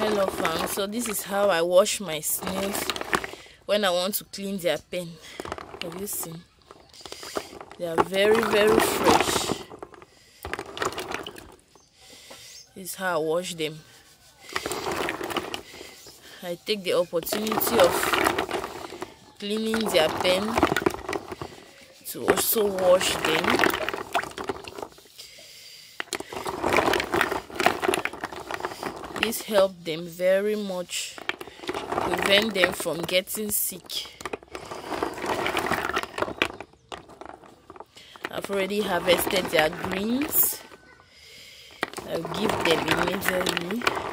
hello fam so this is how i wash my snails when i want to clean their pen. Have you seen? They are very very fresh. This is how i wash them. I take the opportunity of cleaning their pen to also wash them this helped them very much. Prevent them from getting sick. I've already harvested their greens. I'll give them immediately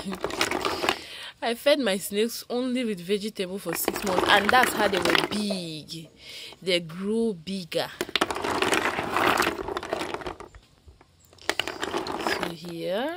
I fed my snakes only with vegetable for six months and that's how they were big. They grew bigger. So here